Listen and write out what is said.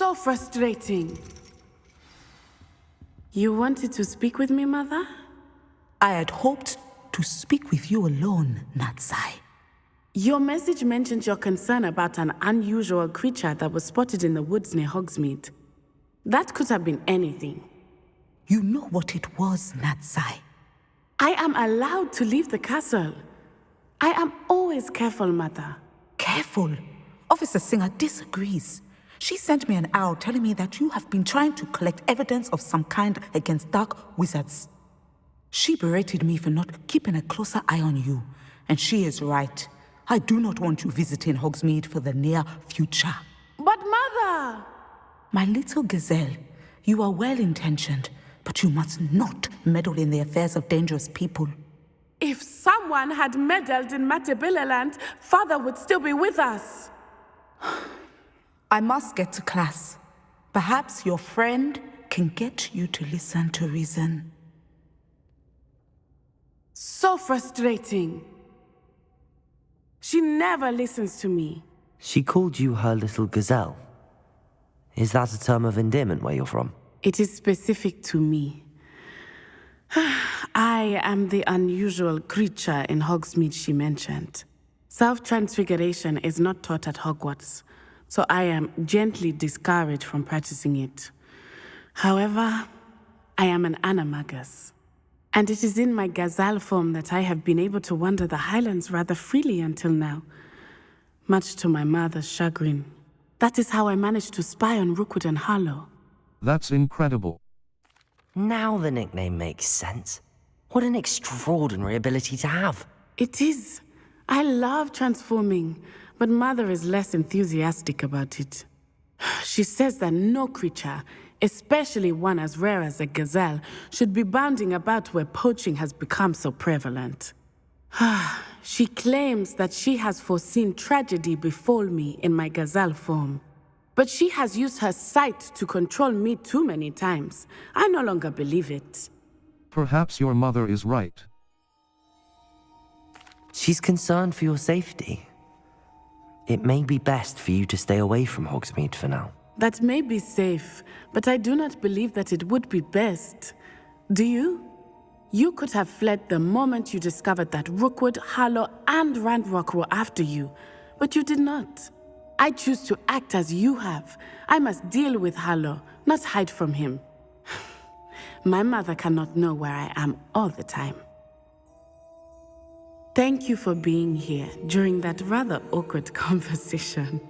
So frustrating. You wanted to speak with me, Mother? I had hoped to speak with you alone, Natsai. Your message mentioned your concern about an unusual creature that was spotted in the woods near Hogsmeade. That could have been anything. You know what it was, Natsai. I am allowed to leave the castle. I am always careful, Mother. Careful. Officer Singer disagrees. She sent me an owl telling me that you have been trying to collect evidence of some kind against dark wizards. She berated me for not keeping a closer eye on you, and she is right. I do not want you visiting Hogsmeade for the near future. But, Mother! My little gazelle, you are well intentioned, but you must not meddle in the affairs of dangerous people. If someone had meddled in Matabeleland, Father would still be with us. I must get to class. Perhaps your friend can get you to listen to reason. So frustrating. She never listens to me. She called you her little gazelle. Is that a term of endearment where you're from? It is specific to me. I am the unusual creature in Hogsmeade she mentioned. Self-transfiguration is not taught at Hogwarts, so I am gently discouraged from practicing it. However, I am an animagus. And it is in my gazelle form that I have been able to wander the highlands rather freely until now, much to my mother's chagrin. That is how I managed to spy on Rookwood and Harlow. That's incredible. Now the nickname makes sense. What an extraordinary ability to have. It is. I love transforming, but Mother is less enthusiastic about it. She says that no creature, especially one as rare as a gazelle, should be bounding about where poaching has become so prevalent. she claims that she has foreseen tragedy befall me in my gazelle form. But she has used her sight to control me too many times. I no longer believe it. Perhaps your mother is right. She's concerned for your safety. It may be best for you to stay away from Hogsmeade for now. That may be safe, but I do not believe that it would be best. Do you? You could have fled the moment you discovered that Rookwood, Harlow, and Ranrock were after you, but you did not. I choose to act as you have. I must deal with Harlow, not hide from him. My mother cannot know where I am all the time. Thank you for being here during that rather awkward conversation.